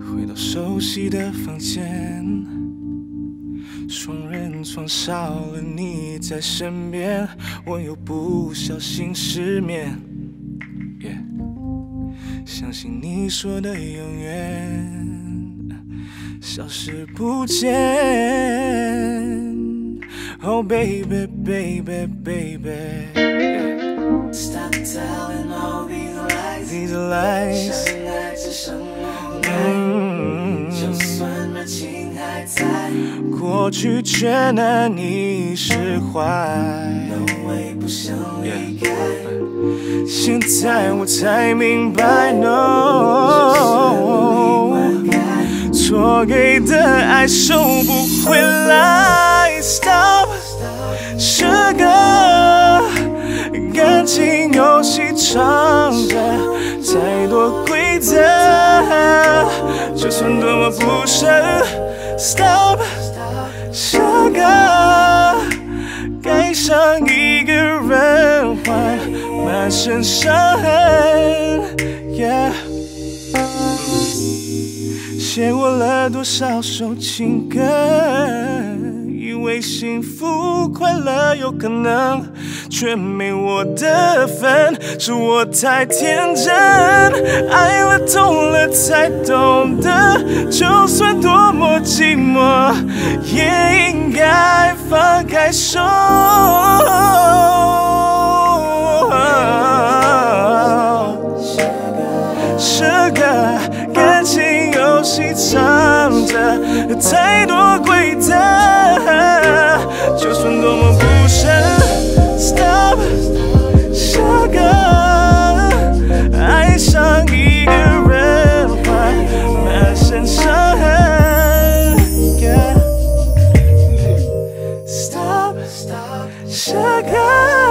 回到熟悉的房间，双人床少了你在身边，我又不小心失眠。相信你说的永远消失不见。Oh baby baby baby。Stop telling all these lies，These lies，相爱只剩梦魇。嗯，就算热情还在过去却难以释怀。，No way 不想离开。现在我才明白，no，错给的爱收不回来。Stop，是个感情游戏，藏着太多规则，就算多么不舍。Stop，是个该上一个人还满身伤痕。Yeah。写过了多少首情歌，以为幸福快乐有可能，却没我的份，是我太天真，爱了痛了才懂得，就算多么寂寞，也应该放开手。是个感情游戏，藏着太多规则，就算多么不舍，Stop，是个爱上一个人会满身伤痕，Yeah，Stop，是个。